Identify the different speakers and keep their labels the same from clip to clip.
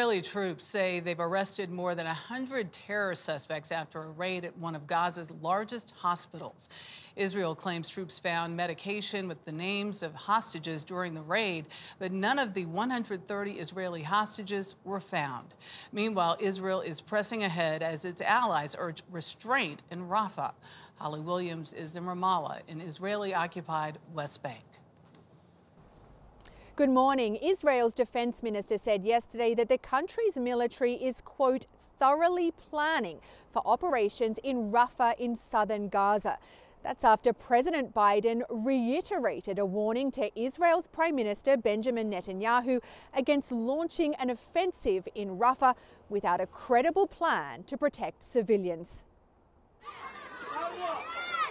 Speaker 1: Israeli troops say they've arrested more than 100 terror suspects after a raid at one of Gaza's largest hospitals. Israel claims troops found medication with the names of hostages during the raid, but none of the 130 Israeli hostages were found. Meanwhile, Israel is pressing ahead as its allies urge restraint in Rafah. Holly Williams is in Ramallah in Israeli occupied West Bank.
Speaker 2: Good morning. Israel's defense minister said yesterday that the country's military is, quote, thoroughly planning for operations in Rafah in southern Gaza. That's after President Biden reiterated a warning to Israel's Prime Minister Benjamin Netanyahu against launching an offensive in Rafah without a credible plan to protect civilians.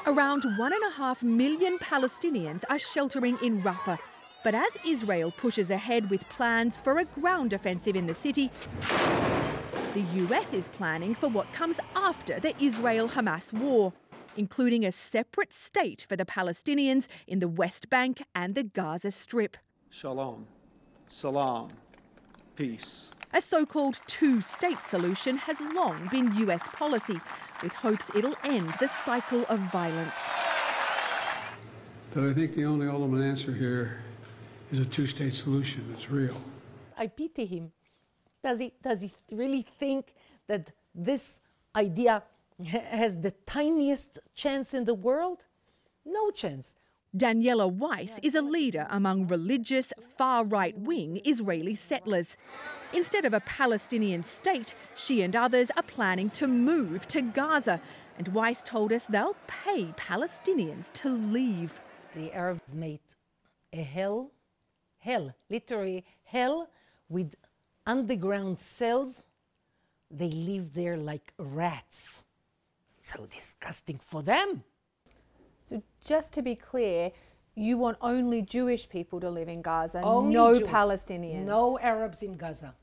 Speaker 3: Around one and a half million Palestinians are sheltering in Rafah but as Israel pushes ahead with plans for a ground offensive in the city, the US is planning for what comes after the Israel Hamas war, including a separate state for the Palestinians in the West Bank and the Gaza Strip.
Speaker 4: Shalom, salam, peace.
Speaker 3: A so called two state solution has long been US policy, with hopes it'll end the cycle of violence.
Speaker 5: But I think the only ultimate answer here is a two-state solution. It's real.
Speaker 6: I pity him. Does he, does he really think that this idea has the tiniest chance in the world? No chance.
Speaker 3: Daniela Weiss is a leader among religious, far right wing Israeli settlers. Instead of a Palestinian state, she and others are planning to move to Gaza. And Weiss told us they'll pay Palestinians to leave.
Speaker 6: The Arabs made a hell hell, literally hell with underground cells. They live there like rats. So disgusting for them.
Speaker 2: So, just to be clear, you want only Jewish people to live in Gaza,
Speaker 6: only
Speaker 2: no
Speaker 6: Jews.
Speaker 2: Palestinians.
Speaker 6: No Arabs in Gaza.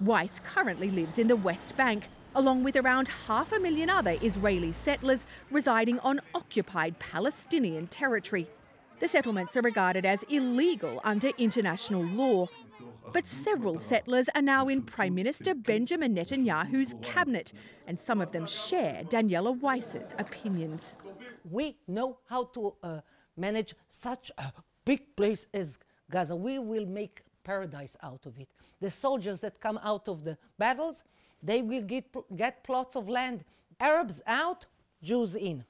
Speaker 3: Weiss currently lives in the West Bank, along with around half a million other Israeli settlers residing on occupied Palestinian territory. The settlements are regarded as illegal under international law. But several settlers are now in Prime Minister Benjamin Netanyahu's cabinet, and some of them share Daniela Weiss's opinions.
Speaker 6: We know how to uh, manage such a big place as Gaza. We will make paradise out of it. The soldiers that come out of the battles, they will get, get plots of land. Arabs out, Jews in.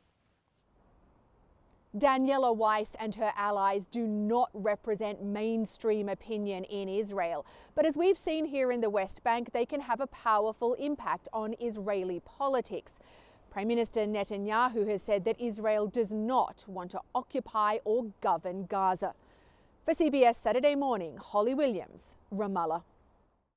Speaker 2: Daniela Weiss and her allies do not represent mainstream opinion in Israel. But as we've seen here in the West Bank, they can have a powerful impact on Israeli politics. Prime Minister Netanyahu has said that Israel does not want to occupy or govern Gaza. For CBS Saturday Morning, Holly Williams, Ramallah.